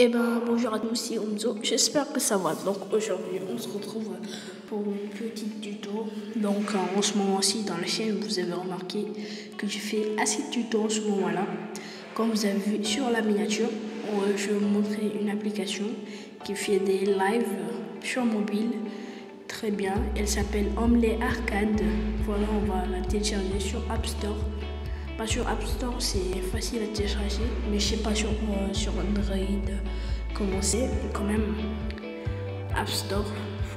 Eh ben bonjour à tous, c'est Omzo, j'espère que ça va. Donc aujourd'hui on se retrouve pour une petite tuto. Donc en ce moment-ci dans la chaîne vous avez remarqué que je fais assez de tutos en ce moment-là. Comme vous avez vu sur la miniature, je vais vous montrer une application qui fait des lives sur mobile. Très bien, elle s'appelle Omelet Arcade. Voilà, on va la télécharger sur App Store. Pas sur App Store, c'est facile à télécharger, mais je sais pas sur, euh, sur Android comment c'est. Quand même, App Store,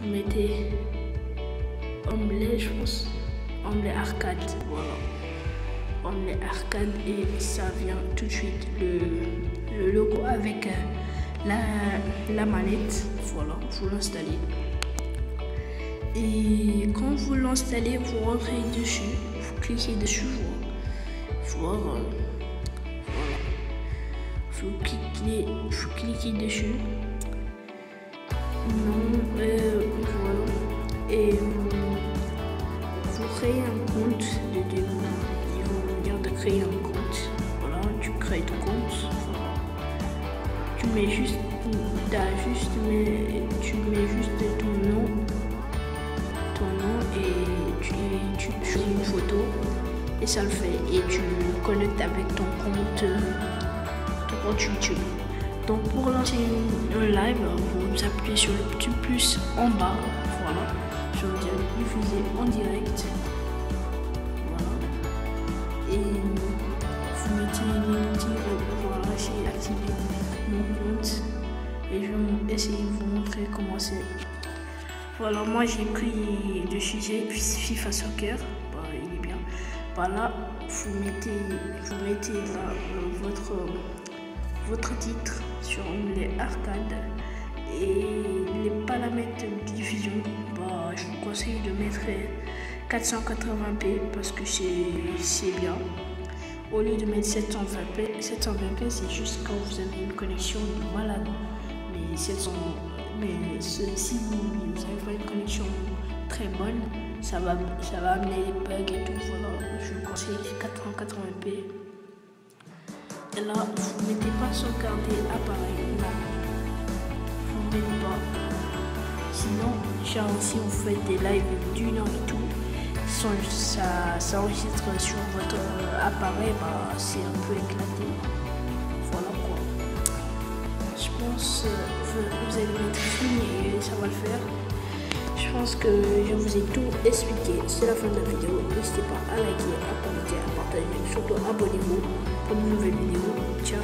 vous mettez Omelet, je pense. Omelet Arcade, voilà. Omelet Arcade et ça vient tout de suite le, logo avec euh, la, la manette. Voilà, vous l'installez. Et quand vous l'installez, vous rentrez dessus, vous cliquez dessus, voir, euh, voilà. Vous cliquez, vous cliquez dessus. Non, euh, voilà. Et vous, créez un compte de. Créer un compte. Voilà, tu crées ton compte. Tu mets juste, juste, tu mets juste ton nom et tu, tu, une photo et ça le fait et tu connectes avec ton compte ton compte YouTube. Donc pour lancer un live, vous appuyez sur le petit plus en bas, voilà, dire diffuser en direct. Et vous mettez petits voilà, j'ai activé mon compte et je vais essayer de vous montrer comment c'est. Voilà, moi j'ai pris le sujet FIFA Soccer. Bah, il est bien. Voilà, vous mettez, vous mettez là euh, votre, votre titre sur les arcades et les paramètres de diffusion. Bah, je vous conseille de mettre 480p parce que c'est bien. Au lieu de mettre 720p, 720p c'est juste quand vous avez une connexion malade. Mais 700 mais si vous n'avez pas une connexion très bonne, ça va, ça va amener des bugs et tout. Voilà, je vous conseille 480p. Et là, vous ne mettez pas sauvegarder appareil. Non, vous ne mettez pas. Sinon, genre si vous faites des lives d'une heure et tout, ça, ça enregistre sur votre appareil, bah, c'est un peu éclaté. Voilà quoi. Je pense que vous allez mettre fini et ça va le faire. Je pense que je vous ai tout expliqué. C'est la fin de la vidéo. N'hésitez pas à liker, à commenter, à partager. Surtout abonnez-vous pour de nouvelles vidéos. Ciao